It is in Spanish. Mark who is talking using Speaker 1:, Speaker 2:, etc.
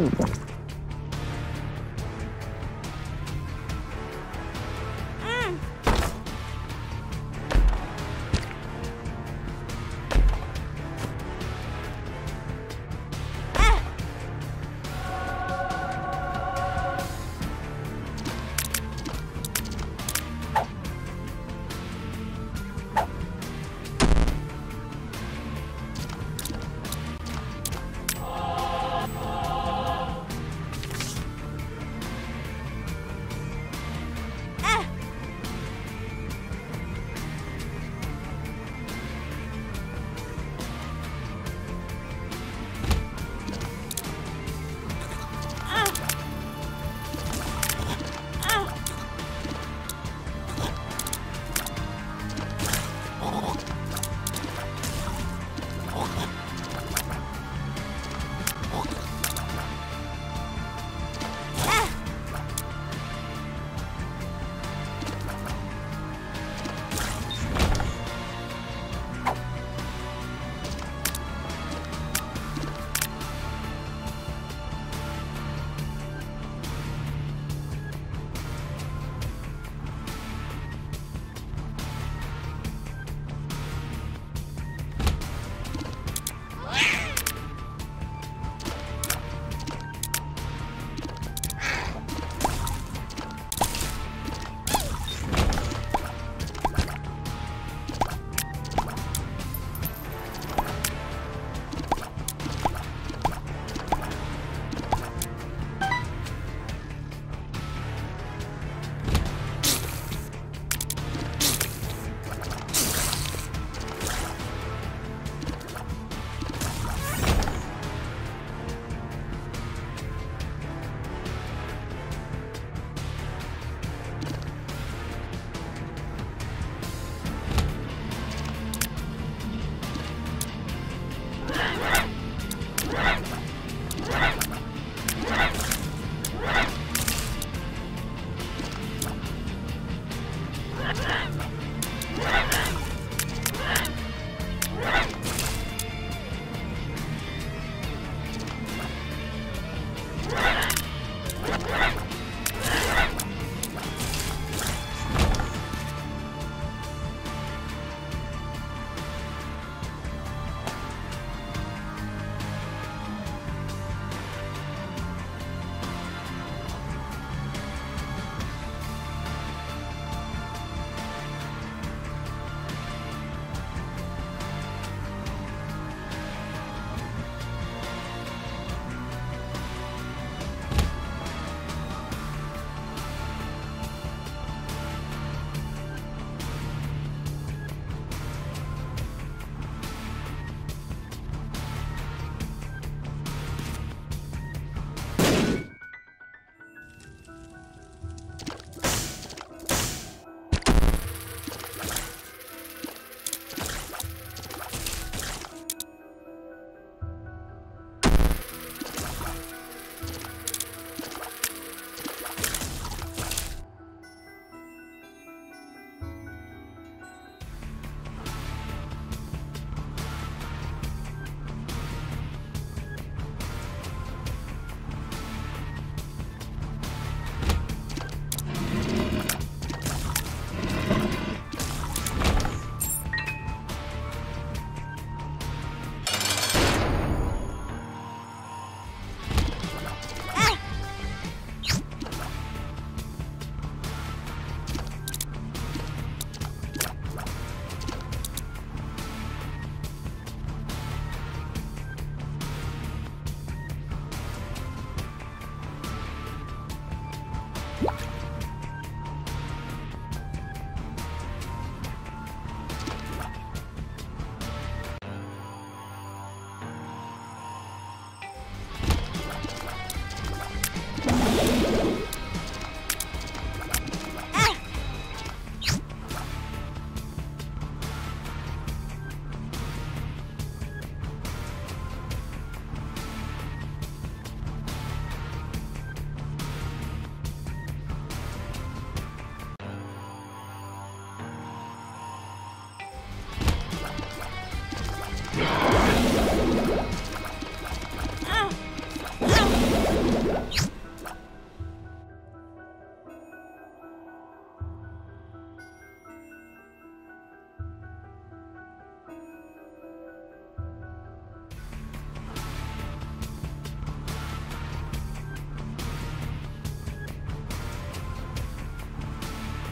Speaker 1: oh